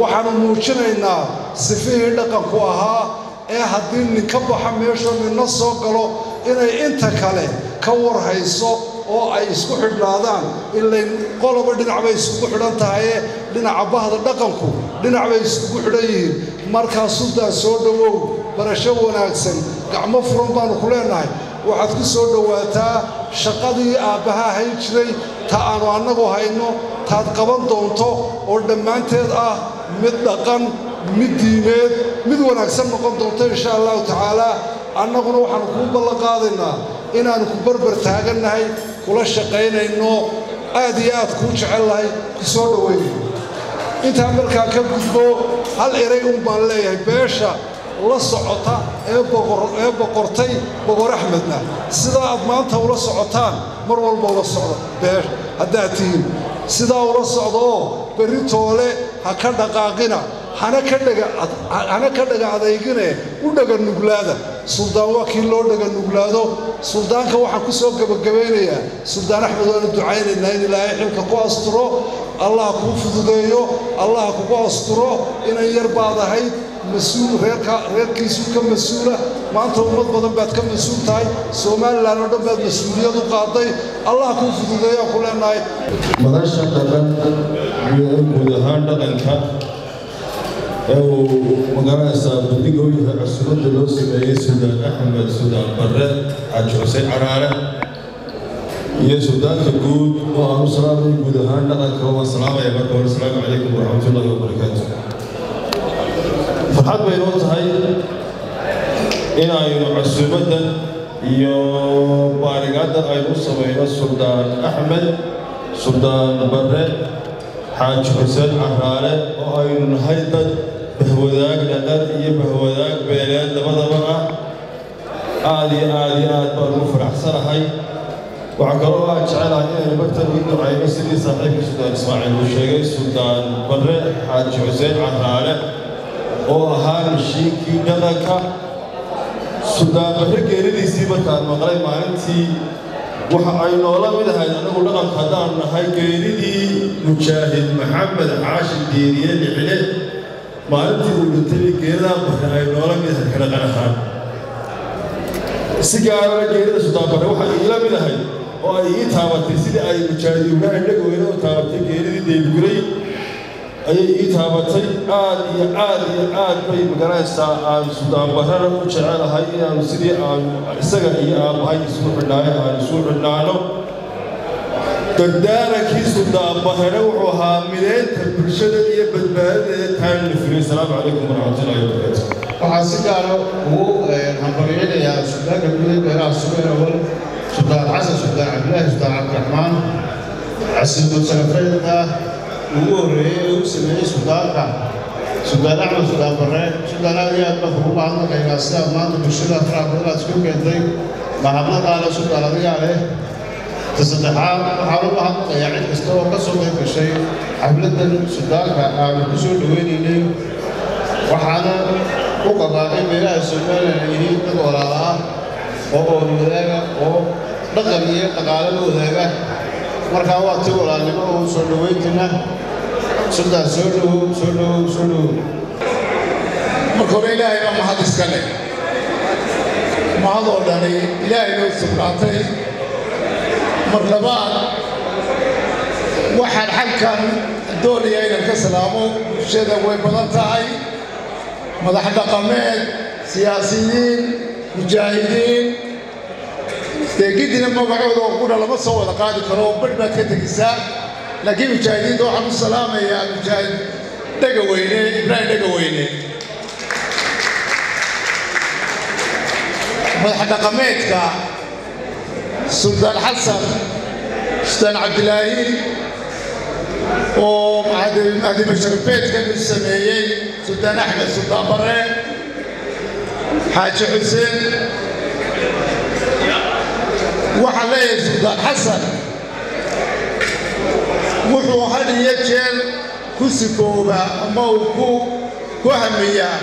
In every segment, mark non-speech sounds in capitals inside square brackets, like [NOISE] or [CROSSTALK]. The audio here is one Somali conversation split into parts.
waxaannu muujinaynaa sifihii dhaqanku ahaa ee haddii nin ka baxa meeshoo ninna soo galo inay inta kale ka warhayso oo ay isku xidhnaadaan ilayn qoloba dhinac bay iskugu xidhan tahaye dhinaca bahda dhaqanku dhinac bay iskugu xidhan yihiin. Markaa sultaan soo dhowow barasho wanaagsan gacmo furan baannu ku leennahay waxaad ku soo dhowaataa shaqadii aabbahaa hayn jiray ta aannu annagu hayno taad qaban doonto oo dhammaanteed ah mid dhaqan mid diimeed mid wanaagsan noqon doonto insha allahu tacaalaa annaguna waxaannu kuu ballan qaadaynaa inaannu ku barbar taagannahay kula shaqaynayno aad iyo aad kuu jecelnahay ku soo dhowaynayo intaa markaa ka gudbo hal eray uun baan leeyahay beesha la socota ee boqortay boqor axmedna. Sidaa aad maanta ula socotaan mar walba ula socda beesha haddaad tihiin. Sidaa ula socda oo berri toole ha ka dhaqaaqina hana ka dhaga adaygine u dhaga nuglaada suldaan waa kii loo dhaga nuglaado. Suldaanka waxaan ku soo gebagabaynayaa suldaan axmed waanu ducaynaynaa in ilaahay xilka ku asturo allah kuu fududeeyo allah kugu asturo inan yar baad ahayd mas'uul reerkiisu ka mas'uula maanta ummad badan baad ka mas'uul tahay somalilan oo dhan baad mas'uuliyad u qaaday allah kuu fududeeyaan ku leenahay. Madasha dhaqan iyo guud ahaan dhaqanka ee uu ma garanaysaa bandiga u yahay cusubadda loo sameeyey suldaan axmed suldaan barre xaaji xuseen caraare iyo suldaanka guud. Oo aan u salaamay guud ahaan dhaqanka. Waan salaamaya marka hore asalaamu calaykum waraxmatullaahi wabarakaatu farxad bay noo tahay inaynu cusubaddan iyo baarigaaddan aynu u samayno suldaan axmed suldaan barre xaaji xuseen caraare oo aynu nahay dad bahwadaag dhaqan iyo bahwadaag beeleed labadaba ah. Aad iyo aad iyo aad baan ugu faraxsanahay. Waxaa kaloo aan jecelahay inaynu bartan ii ducayno sidii saaxiibka suldaan ismaaciil uu sheegay suldaan barre xaaji xuseen caraare oo ahaa mashiinkii dhaqanka suldaan barre geeridiisii markaan maqlay maalintii waxa ay noola mid ahayd anagu dhaqanka haddaan nahay geeridii mujaahid maxamed xaashin diiriye lixile maalintii uu dhintay geeridaa barre ay noola mid ahayd ka ahaan. Si gaarana geerida suldaan barre waxa iila mid ahayd oo ay ii taabatay sidii ay mujaahid ibraahim dhagweyne u taabatay geeridii deebiguray ayay ii taabatay aad iyo aad iyo aad bay ma garanaysaa. Aan suldaan barrana u jecelahay inaanu sidii aan isaga iyo aabbahay isugu xidhnaayo aan isugu xidhnaano. Dardaarankii suldaan barrena wuxuu ahaa mideynta bulshada iyo badbaadadeeda taana la fuliyey asalaamu calaykum waraxmatullaahi wabarakaatu waxaa si gaara ugu hambalyaynayaa suldaanka gudaha beeraha sugeyn awal suldaan xasan suldaan cabdilaahi suldaan cabdiraxmaan. Casiidu sarafeedka ugu horreeyey ee u sameeyey suldaanka suldaan axmed suldaan barre suldaan aad iyo aad baan kugu mahadnaqaynaa sidaad maanta bulshada faraha badan aad isku keentay mahadnaqaale suldaan adigaa leh ta saddexaad waxaan u mahadnaqayaa cid kasta oo ka soo qayb gashay xafladdan suldaanka aanu ku soo dhoweynaynay waxaana u qabaa in meelaha somalilan yihiin dad walaala ah oo oon wadaaga oo dhaqan iyo dhaqaalaba wadaaga markaa waa ti walaalnimo oo soo dhoweyntina suldaan soo dhowow soo dhowow soo dhowow marka hore ilaahay baa mahad iska leh mahadoo dhani ilaahay noo sugnaatay. Mar labaad waxaan xalkan doonayaa inaan ka salaamo bulshada way badan tahay. Madax dhaqameed siyaasiyiin mujaahidiin dee gidina magacooda oo qudha lama soo wada qaadi karo oo badh baad ka tegisaa laakiin mujaahidiinta waxaan u salaamayaa mujaahid dhegaweyne ibraahim dhegaweyne madax dhaqameedka suldaan xasan suldaan cabdilaahi oo mahadibasharafeedkan u sameeyey suldaan axmed suldaan barre xaaji xuseen waxaan leeyahay suldaan xasan. Wuxuu had iyo jeer ku sifoobaa ama uu ku hamiyaa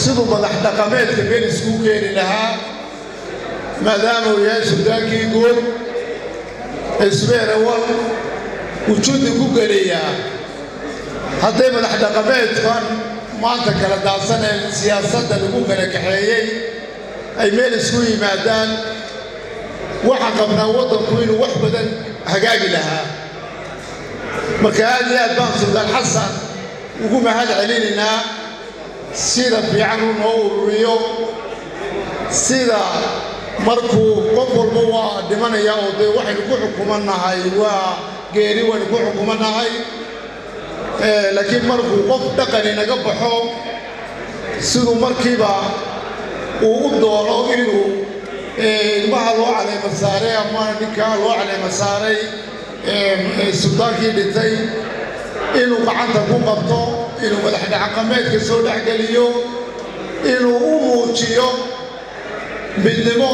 siduu madax dhaqameedka meel isku keeni lahaa maadaama uu yahay suldaankii guud isbeere wal wujuudda ku geliyaa hadday madax dhaqameedkan maanta kala daadsaneen siyaasadda lagu kala kaxeeyey ay meel isku yimaadaan waxaan qabnaa waddanku inuu wax badan hagaagi lahaa. Marka aad iyo aad baan suldaan xasan ugu mahad celinaynaa sida fiican uu noo ururiyo sida markuu qof walba waa dhimanaya oo dee waxaynu ku xukumannahay waa geeri waynu ku xukumannahay laakiin markuu qof dhaqani naga baxo siduu markiiba uu u doono inuu ilmaha loo caleema saaray ama ninkaa loo caleema saaray suldaankii dhintay. Inuu gacanta ku qabto inuu madax dhaqameedka soo dhexgeliyo inuu u muujiyo midnimo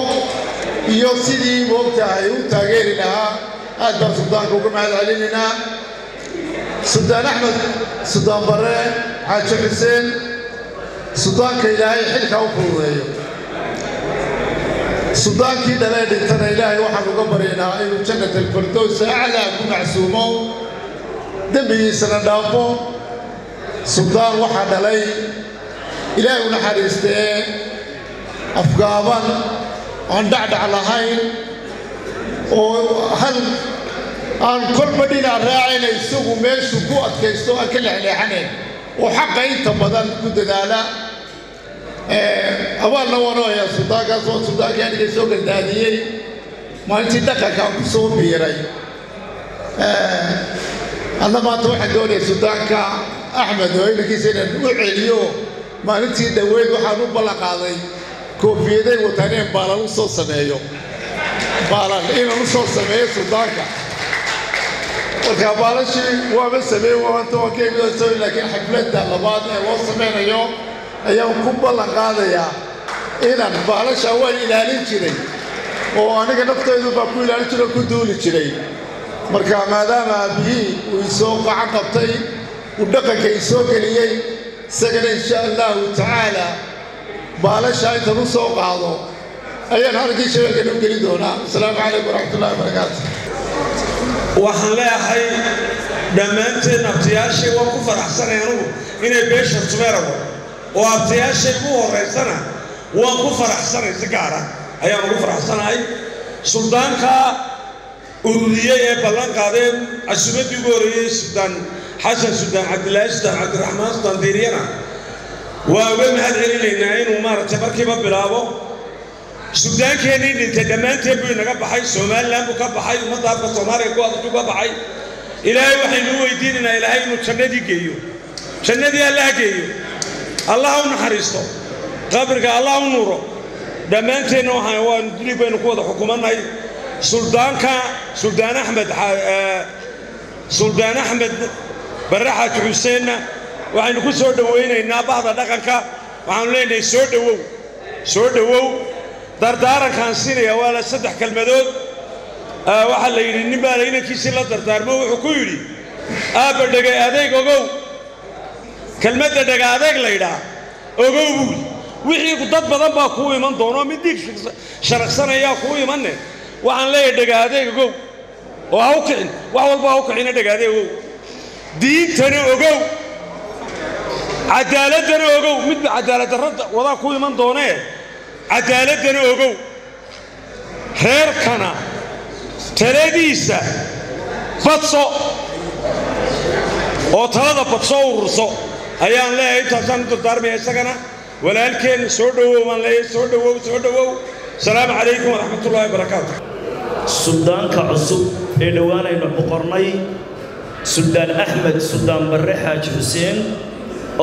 iyo sidii moogtahay u taageeri lahaa. Aad baan suldaanka uga mahad celinaynaa suldaan axmed suldaan barre xaaji xuseen suldaanka ilaahay xilkaa u fududeeyo suldaankii dhalee dhintana ilaahay waxaan uga baryaynaa inuu jannat alfirdows aclaa ku macsuumo dembigiisana dhaafo. Suldaan waxaa dhalay ilaahay u naxariistee afgaaban aan dhacdhac lahayn oo hal aan kolba dhinac raacayna isagu meeshuu ku adkaysto aan ka lexleexanayn oo xaqa inta badan ku dadaala abaalna waan ohayaa suldaankaas waa suldaankii aniga soo gardaadiyey maalintii dhaqankaan waxaan doonaya suldaanka axmed oo u celiyo maalintii dhoweyd waxaan u ballan qaaday koofiyaday wataan inaan baalan u sameeyo baalan inaan u sameeyo suldaanka marka baalashii waaba sameeye waanta waan ka imidayso laakiin xafladda labaad ee loo sameynayo ayaan ku ballan qaadayaa inaan baalasha waan ilaalin jiray oo aniga naftaydu baa ku ilaalin jiray oo ku duuli jiray marka maadaama aabihii uu isoo qacan qabtay uu dhaqanka isoo geliyey isagana insha allahu tacaala baalasha intan u soo qaado ayaan halkii shabeelkan u doonaa asalaamu calaykum waraxmatullahi wabarakaatu waxaan leeyahay dhammaanteen abtayaashay waan ku faraxsanay anugu inay beesha sumeerago oo abtayaashay ugu horraysana waan ku faraxsanay si gaara ayaan ugu faraxsanahay suldaanka ururiyey ee ballan qaadeen casuumaddii ugu horreeyey suldaan xasan suldaan cabdilaahi suldaan cabdiraxmaan suldaan diiriyana waa uga mahad celinaynaa inuu maaragtay markiiba bilaabo suldaankeenii dhintay dhammaanteen buu inaga baxay somalilan buu ka baxay ummadda afka soomaaliya ku ka baxay. Ilaahay waxaynu weydiinaynaa ilaahay inuu jannadii geeyo. Jannadii allaha geeyo. Allah u naxariisto qabriga allah u nuuro dhammaanteenna waanu dulib baynu ku wada xukumannahay suldaanka suldaan axmed suldaan axmed barre xaaji xuseenna waxaynu ku soo dhowaynaynaa bahda dhaqanka. Waxaanu leenahay soo dhowow soo dhowow. Dardaarankaan siinaya waa la saddex kelmadood. Waxaa la yidhi nin baa la la dardaarmo wuxuu ku yidhi aabba dhegay adeeg ogow. Kelmadda dhega adeeg la yidhaa ogow buuli wixii dad badan baa kuu iman doono mid dhiig sharaqsanayaa kuu imanne. Waxaan leeyahay dhega adeeg ogow oo ha u kicin wax walba ha u kicina dhega adeeg ogow diintana ogow cadaaladana ogow midba cadaalad darrada wadaa ku iman doonee? Cadaaladana ogow. Reerkana taladiisa badso oo talada badso ururso ayaan leeyahay intaasaan u dardaarmaya isagana walaalkeen soo dhowow baan leeyahay soo dhowow soo dhowow asalaamu calaykum waraxmatullaahi wabarakaatu suldaanka cusub ee dhowaanaynu boqornay suldaan axmed suldaan barre xaaji xuseen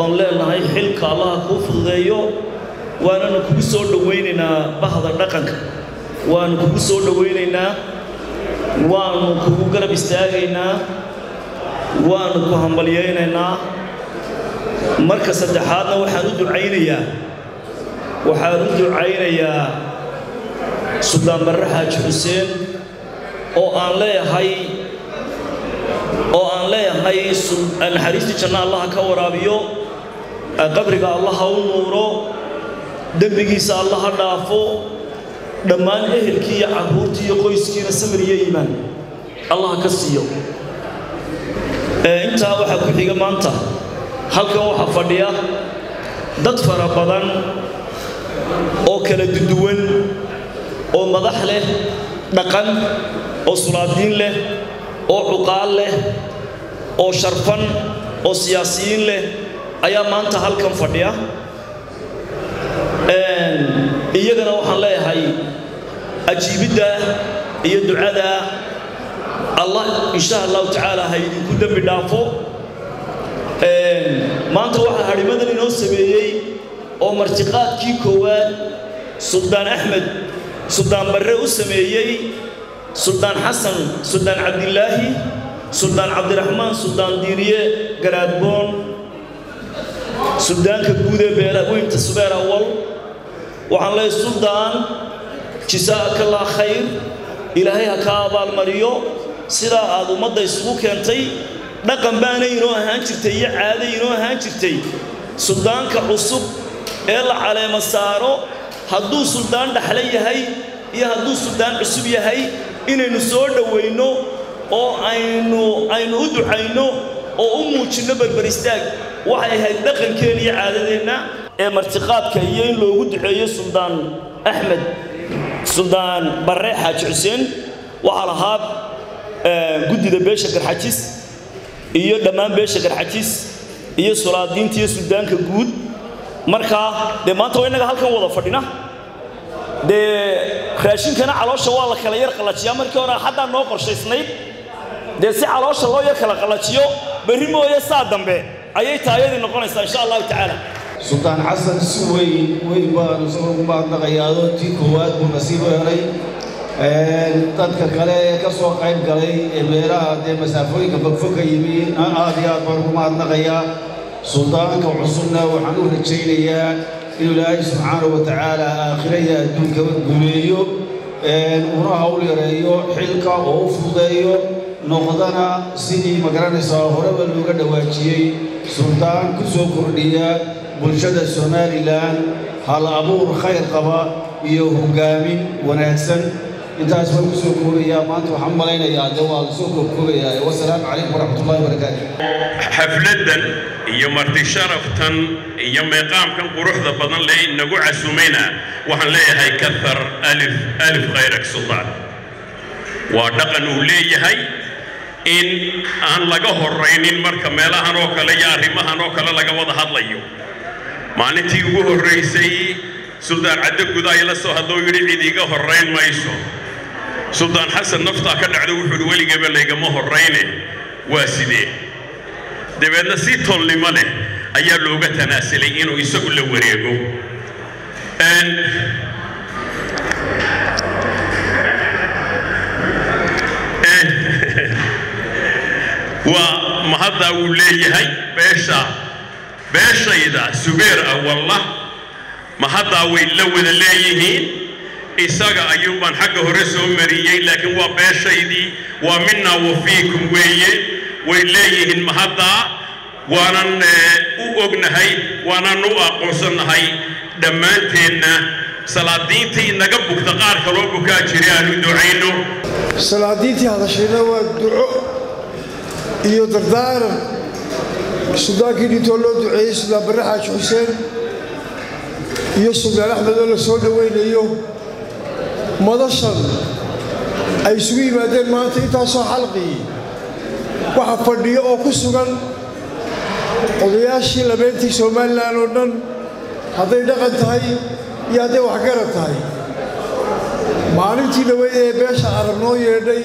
oon leenahay xilka allaha kuu fududeeyo waananu kugu soo dhowaynaynaa bahda dhaqanka. Waanu kugu soo dhowaynaynaa waanu kugu garab istaagaynaa waanu ku hambalyaynaynaa marka saddexaadna waxaan u ducaynayaa waxaan u ducaynayaa suldaan barre xaaji xuseen oo aan leeyahay oo aan leeyahay naxariistii janna allaha ka waraabiyo qabriga allaha u nuuro dembigiisa allaha dhaafo dhammaan ehelkii iyo carruurtii iyo qoyskiina samir iyo iimaan. Allaha ka siiyo. Intaa waxaa ku xiga maanta halkan waxaa fadhiya dad fara badan oo kala duduwan oo madax leh dhaqan oo sulaadiin leh oo cuqaal leh oo sharfan oo siyaasiyiin leh ayaa maanta halkan fadhiya. Iyagana waxaan leeyahay ajiibidda iyo ducada. Allah insha allahu tacaala ha idinku dembi dhaafo maanta waxaa hadhimadan inoo sameeyey oo martiqaadkii koowaad suldaan axmed suldaan barre u sameeyey suldaan xasan suldaan cabdilaahi suldaan cabdiraxmaan suldaan diiriye garaadboon suldaanka guud ee beelaweynta subeer awal. Waxaan leeyahay suldaan jisaa'akallah khayr ilaahay ha kaa abaalmariyo sidaa aad ummadda isugu keentay dhaqan baana inoo ahaan jirtay iyo caado inoo ahaan jirtay suldaanka cusub ee la caleemo saaro hadduu suldaan dhaxle yahay iyo hadduu suldaan cusub yahay inaynu soo dhowayno oo aynu aynu u ducayno oo u muujinno berberistaag waxay ahayd dhaqankeenna iyo caadadeenna ee martiqaadka iyo in loogu duceeyo suldaan axmed suldaan barre xaaji xuseen waxaa lahaa guddida beesha garxajis iyo dhammaan beesha garxajis iyo sulaadiinta iyo suldaanka guud. Markaa dee maanta waa innaga halkan wada fadhina. Dee raashinkana caloosha waa la kala yar qallajiyaa. Markii hore xaddaa noo qorshaysnayd dee si caloosha loo yar kala qallajiyo berri mooye saa dambe ayay taayadii noqonaysaa insha allahu tacaala. Suldaan xasan si weyn weyn baan isagoo ugu mahadnaqayaado tii koowaad buu nasiib u helay dadka kale ee ka soo qayb galay ee meelaha dee masaafooyinka fogfog ka yimi aad iyo aad baan ugu mahadnaqayaa. Suldaanka cusubna waxaan u rajaynayaa inuu ilaahay subxaanahu wa tacaala aakhiraya adduunkaba guuleeyo una hawl yareeyo xilka oo u fududeeyo noqdana sidii ma garanaysaa horeba looga dhawaajiyey. Suldaan ku soo kordhiya bulshada somalilan hal abuur khayr qaba iyo hoggaamin wanaagsan intaas baan ku soo koobayaa maanta waxaan malaynayaa de waa la soo koobkoobayaa wasalaamu calaykum waraxmatullahi wabarakaatu xafladdan iyo marti sharaftan iyo meeqaamkan quruxda badan lee inagu casumayna waxaan leeyahay kahar alif alif khayrak suldaan waa dhaqan uu leeyahay in aan laga horraynin marka meelahan oo kale iyo arrimahan oo kale laga wada hadlayo. Maalintii ugu horraysay suldaan caddo gudaay la soo hadloo yidhi cid iiga horrayn mayso suldaan xasan naftaa ka dhacdo wuxuu yidhi weligaba laygama horrayne? Waa sidee? Dabeedna si tolnimo leh ayaa looga tanaasulay inuu isagu la wareego. [LAUGHS] Waa mahaddaa uu leeyahay beesha beeshayda subeer awalla mahaddaa way la wada leeyihiin isaga ayuunbaan xagga hore soo mariyey laakiin waa beeshaydii waa minaa wa fiikum weeye. Way leeyihiin mahaddaa waanan u ognahay waanan u aqoonsannahay. Dhammaanteenna salaadiintii naga bugta qaar kaloo bukaa jira aanu ducayno. Salaadiintii hadashayna waa duco iyo dardaaran suldaankii dhintoo loo duceeyey suldaan barre xaaji xuseen iyo suldaan axmed oo la soo dhowaynayo madashan ay isugu yimaadeen maanta intaasoo xalqii waxa fadhiyo oo ku sugan odayaashii labeentii somalilan oo dhan hadday dhaqan tahay iyo hadday waxgarad tahay. Maalintii dhaweyd ee beesha arab noo yeedhay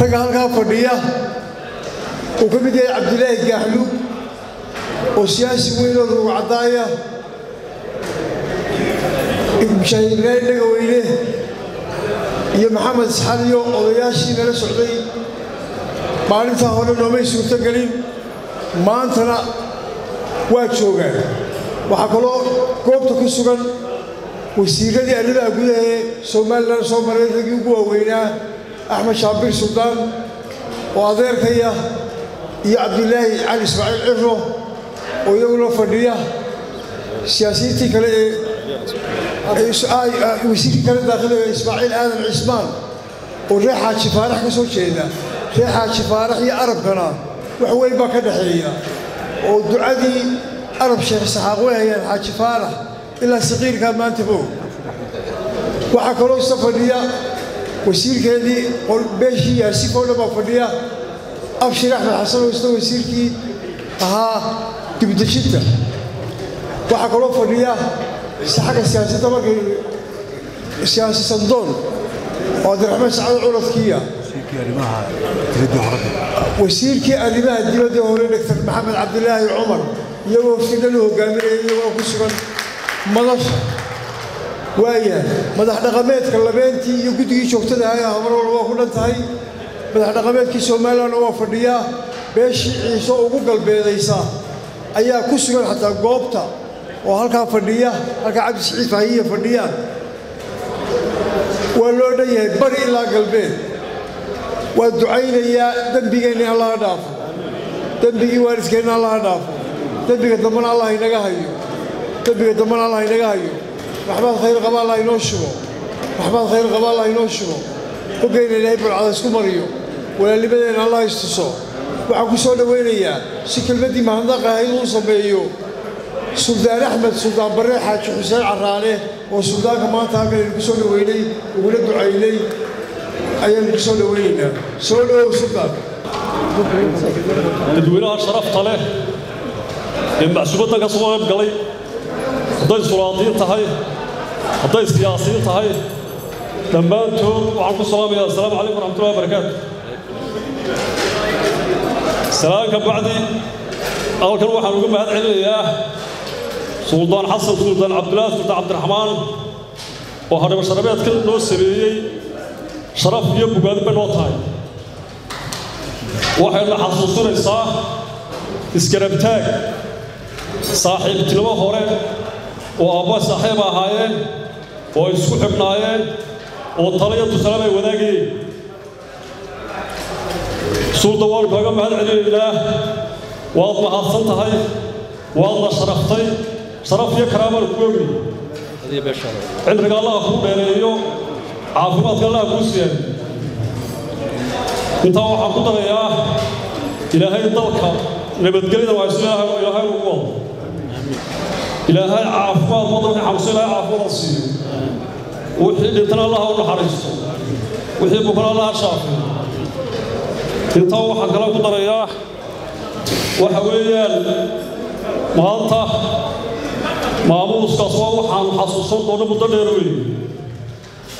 ragga halkaa fadhiya uu ka mid yahay cabdilaahi gaaxluug oo siyaasi weyn oo ruug mushaahid ibraahim dhegaweyne iyo maxamed isxaliyo odayaashii nala socday maalintaa hore noomay suurtogelin maantana waa joogaan waxaa kaloo goobta ku sugan wasiiradii arrimaha gudaha somalilan soo maray raggii ugu waaweynaa axmed shaabir suldaan oo adeerkaya iyo cabdilaahi cali ismaaciil ciro oo iyaguna fadhiya siyaasiyiintii kale ee wasiirkii kale daakhilaga ismaaciil aadan cismaan. Oo reer xaaji faarax ka soo jeeda. Reer xaaji faarax iyo arabkana wax weyn baa ka dhexeeya. Oo ducadii arab sheekh saxaaq way hayaan xaaji faarax ilaa saqiirkaa maanta bow waxaa kaloo isla fadhiya wasiirkeedii beeshii yaasif oo dhan baa fadhiya. Abshir axmed xasan oo isla wasiirkii ahaa dibdejinta waxaa kaloo fadhiya xagga siyaasadda markay siyaasi sandoon oo cabdiraxmaan sacad culadkiiya. Wasiirkii arrimaha dibadda hore. Doctor maxamed cabdilaahi cumar iyagoo fidhanu hogaaminaya iyagoo ku sugan madasha waaya madax dhaqameedka labeentii iyo guddigii joogtada ahaa habar walba waa ku dhan tahay. Madax dhaqameedkii somalilandna waa fadhiyaa beeshii ciise ugu galbeedaysa ayaa ku sugan xataa goobta oo halkaa fadhiya halkaa cabdi siciid fahiya fadhiyaan waa loo dhan yahay bari ilaa galbeed. Waa ducaynayaa dembigeenni allaha dhaafo. Dembigii waalidkeenna allaha dhaafo. Dembiga dambana allah inaga hayo. Dembiga dambana allah inaga hayo. Waxbaad khayr qaba allah inoo shubo. Waxbaad khayr qaba allah inoo shubo. Hoggayna ilaahay burcada isku mariyo. Walaalnimadeenna allah istuso. Waxaan ku soo dhowaynayaa si kelmaddii mahadnaqa ahayd uu sameeyo suldaan axmed suldaan barre xaaji xuseen caraale oo suldaanka maanta halkan ku soo dhoweynay uguna ducaynay ayaanu ku soo dhowaynaynaa soo dhowow suldaan dadweynaha sharafta leh ee macsuumaddan ka soo qayb hadday sulaadiin tahay hadday siyaasiyiin tahay dhammaantood waxaan ku salaamayaa. Assalaamu calaykum waraxmatullahi wabarakaatu salaanka bacdi halkan waxaan uga mahad celinayaa suldaan xasan suldaan cabdulaahi suldaan cabdiraxmaan oo hadhiba sharabeedka noo sameeyey. Sharaf iyo bogaadin bay noo tahay. Waxayna xasuusinaysaa isgarabtaag saaxiibtinimo hore oo aabba saaxiib ahaayeen oo ay isku xidhnaayeen oo tala iyo tusale bay wadaagayeen suulda waanu kaaga mahad celinaynaa waad mahadsan tahay waadna sharaftay صرف يكرم الكوبي هذه عند رجال الله خوب بريو عفوا تقول الله كوسيا إنت هو حقوق يا إلى هاي الطلقة نبت قلنا وعسناها إلى هاي الوقت إلى هاي عفوا مضر حمصنا عفوا نصير وحيد انتنا الله هو الحريص وحيد بكرا الله شافي. إنت هو حق الله قدر يا وحويا مالطه maamuuskaas waa waxaan xasuusan doona muddo dheer weyn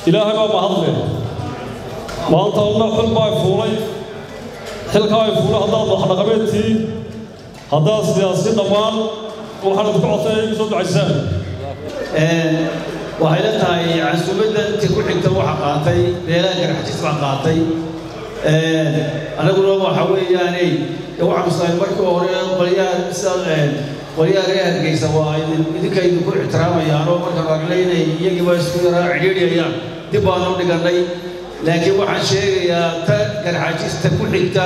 ilaahay baa mahadle maanta alla xil baa fuulay xilkaa ay fuulay haddaad madaxdhaqameedtii haddaad siyaasi dhammaan waxaan idinku codsay igu soo ducaysaan waxay la tahay casuumadda inta ku xigta waxa qaatay beelaha garxajis baa qaatay. Anaguna waxa weeyaaney waxaan islahay markii hore sida qolyaha hargeysa waa idinka idinku ixtiraamayaan oo markaan aragnay inay iyagiiba isku yaraa cidhiidhiyayaan dib baan u dhigannay. Laakiin waxaan sheegayaa ta garxajista ku xigta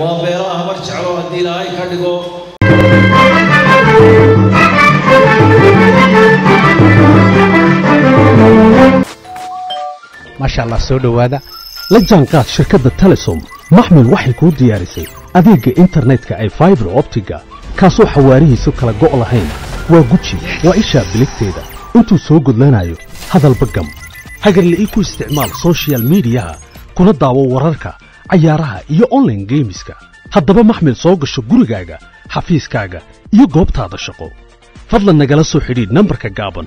waa beelaha habar jeclo haddii ilaahay ka dhigo. Allah soo dhowaada. La jaanqaad shirkadda telesom. Maxmil waxay kuu diyaarisay adeegga internetka ay faibar optiga xawaarihiisu kala go' lahayn waa guji waa ishaa biligteeda intuu soo gudlanayo hadalba gam hagarle ii ku isticmaal sochial midiyaha kuna daawo wararka cayaaraha iyo onlaine geemiska haddaba maxmil soo gasho gurigaaga xafiiskaaga iyo goobtaada shaqo fadlan nagala soo xidhiidh nambarka gaaban